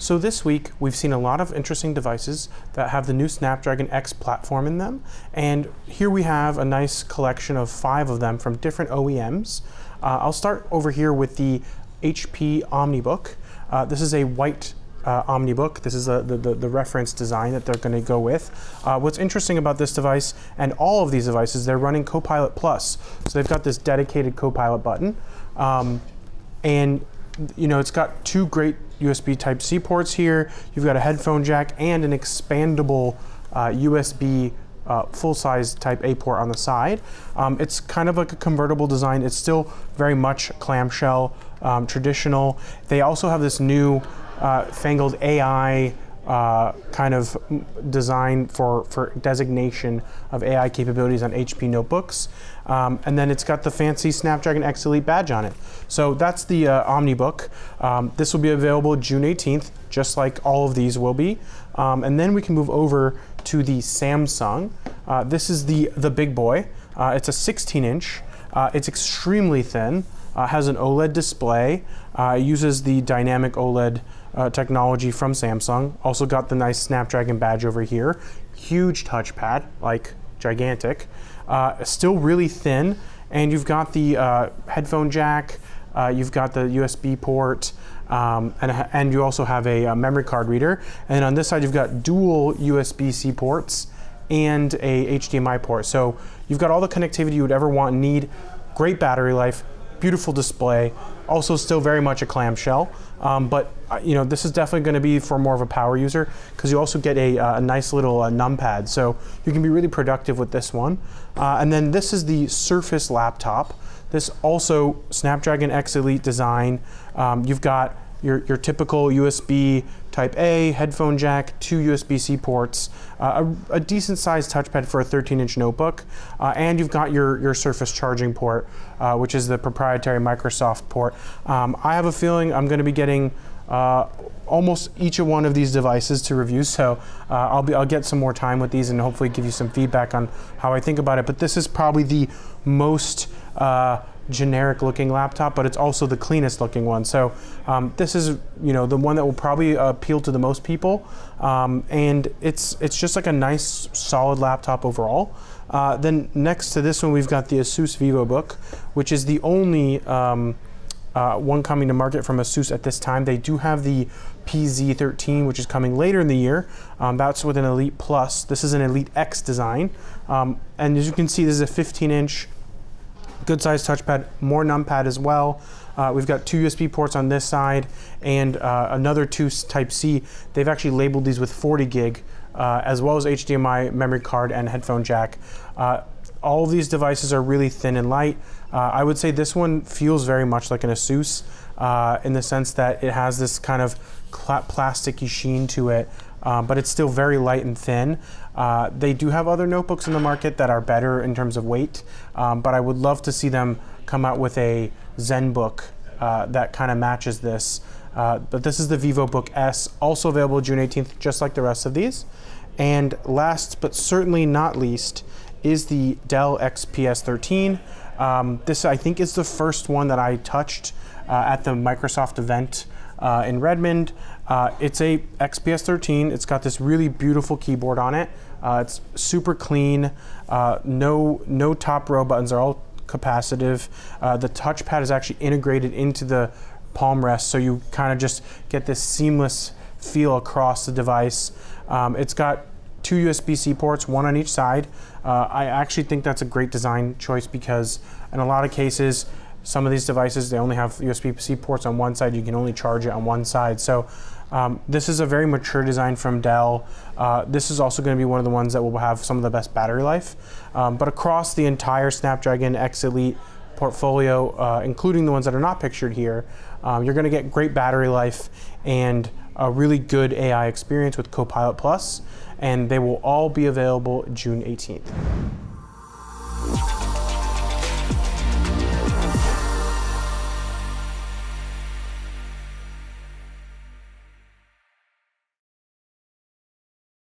So this week, we've seen a lot of interesting devices that have the new Snapdragon X platform in them. And here we have a nice collection of five of them from different OEMs. Uh, I'll start over here with the HP OmniBook. Uh, this is a white uh, OmniBook. This is the, the, the, reference design that they're going to go with. Uh, what's interesting about this device and all of these devices, they're running Copilot Plus. So they've got this dedicated Copilot button. Um, and you know, it's got two great USB Type-C ports here. You've got a headphone jack and an expandable uh, USB uh, full-size Type A port on the side. Um, it's kind of like a convertible design. It's still very much clamshell, um, traditional. They also have this new uh, fangled AI uh, kind of design for, for designation of AI capabilities on HP notebooks. Um, and then it's got the fancy Snapdragon X Elite badge on it. So that's the uh, OmniBook. Um, this will be available June 18th, just like all of these will be. Um, and then we can move over to the Samsung. Uh, this is the, the big boy. Uh, it's a 16 inch. Uh, it's extremely thin, uh, has an OLED display, uses the dynamic OLED uh, technology from Samsung. Also got the nice Snapdragon badge over here. Huge touchpad, like gigantic. Uh, still really thin, and you've got the uh, headphone jack. Uh, you've got the USB port, um, and, and you also have a, a, memory card reader. And on this side, you've got dual USB-C ports and a HDMI port. So you've got all the connectivity you would ever want and need. Great battery life, beautiful display, also still very much a clamshell. Um, but uh, you know, this is definitely going to be for more of a power user because you also get a, uh, a nice little uh, numpad. So you can be really productive with this one. Uh, and then this is the Surface laptop. This also Snapdragon X Elite design. Um, you've got your, your typical USB Type A, headphone jack, two USB-C ports, uh, a, a, decent sized touchpad for a 13-inch notebook, uh, and you've got your, your Surface charging port, uh, which is the proprietary Microsoft port. Um, I have a feeling I'm going to be getting uh, almost each one of these devices to review. So uh, I'll be I'll get some more time with these and hopefully give you some feedback on how I think about it. But this is probably the most uh, generic looking laptop, but it's also the cleanest looking one. So um, this is, you know, the one that will probably appeal to the most people. Um, and it's, it's just like a nice solid laptop overall. Uh, then next to this one, we've got the Asus VivoBook, which is the only um, uh, one coming to market from Asus at this time. They do have the PZ13, which is coming later in the year. Um, that's with an Elite Plus. This is an Elite X design. Um, and as you can see, this is a 15 inch good sized touchpad, more numpad as well. Uh, we've got two USB ports on this side and uh, another two Type C. They've actually labeled these with 40 gig, uh, as well as HDMI memory card and headphone jack. All of these devices are really thin and light. Uh, I would say this one feels very much like an Asus uh, in the sense that it has this kind of plasticky sheen to it um, but it's still very light and thin. Uh, they do have other notebooks in the market that are better in terms of weight, um, but I would love to see them come out with a ZenBook uh, that kind of matches this. Uh, but this is the VivoBook S, also available June 18th, just like the rest of these. And last but certainly not least is the Dell XPS 13. Um, this I think is the first one that I touched uh, at the Microsoft event uh, in Redmond. Uh, it's a XPS 13. It's got this really beautiful keyboard on it. Uh, it's super clean. Uh, no, no top row buttons are all capacitive. Uh, the touchpad is actually integrated into the palm rest, so you kind of just get this seamless feel across the device. Um, it's got two USB-C ports, one on each side. Uh, I actually think that's a great design choice because in a lot of cases, some of these devices, they only have USB-C ports on one side. You can only charge it on one side. So um, this is a very mature design from Dell. Uh, this is also going to be one of the ones that will have some of the best battery life. Um, but across the entire Snapdragon X Elite portfolio, uh, including the ones that are not pictured here, um, you're going to get great battery life and a really good AI experience with Copilot Plus, and they will all be available June 18th.